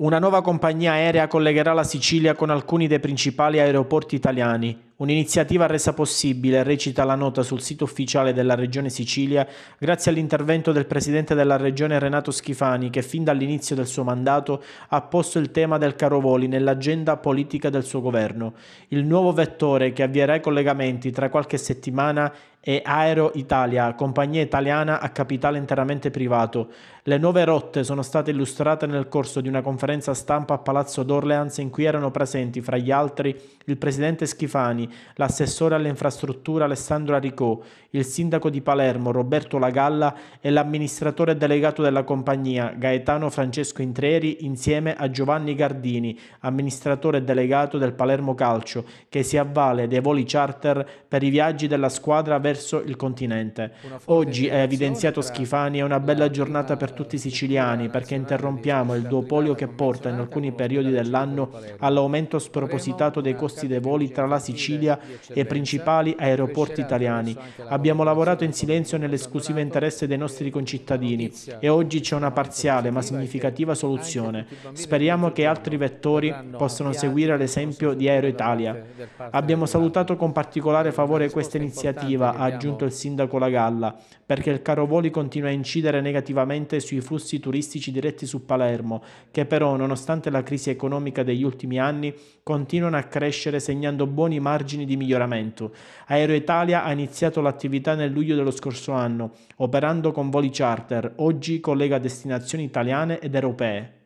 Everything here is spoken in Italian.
Una nuova compagnia aerea collegherà la Sicilia con alcuni dei principali aeroporti italiani. Un'iniziativa resa possibile, recita la nota sul sito ufficiale della Regione Sicilia, grazie all'intervento del Presidente della Regione Renato Schifani, che fin dall'inizio del suo mandato ha posto il tema del caro voli nell'agenda politica del suo governo. Il nuovo vettore che avvierà i collegamenti tra qualche settimana è Aero Italia, compagnia italiana a capitale interamente privato. Le nuove rotte sono state illustrate nel corso di una conferenza stampa a Palazzo d'Orleans in cui erano presenti, fra gli altri, il presidente Schifani, l'assessore alle infrastrutture Alessandro Aricò, il sindaco di Palermo Roberto Lagalla e l'amministratore delegato della compagnia Gaetano Francesco Intreri insieme a Giovanni Gardini, amministratore delegato del Palermo Calcio, che si avvale dei voli charter per i viaggi della squadra verso il continente. Oggi, ha evidenziato Schifani, è una bella giornata per tutti i siciliani perché interrompiamo il duopolio che porta in alcuni periodi dell'anno all'aumento spropositato dei costi dei voli tra la Sicilia e i principali aeroporti italiani. Abbiamo lavorato in silenzio nell'esclusivo interesse dei nostri concittadini e oggi c'è una parziale ma significativa soluzione. Speriamo che altri vettori possano seguire l'esempio di Aero Italia. Abbiamo salutato con particolare favore questa iniziativa, ha aggiunto il sindaco Lagalla, perché il caro voli continua a incidere negativamente sui flussi turistici diretti su Palermo, che però, nonostante la crisi economica degli ultimi anni, continuano a crescere segnando buoni margini di miglioramento. Aero Italia ha iniziato l'attività nel luglio dello scorso anno, operando con voli charter, oggi collega destinazioni italiane ed europee.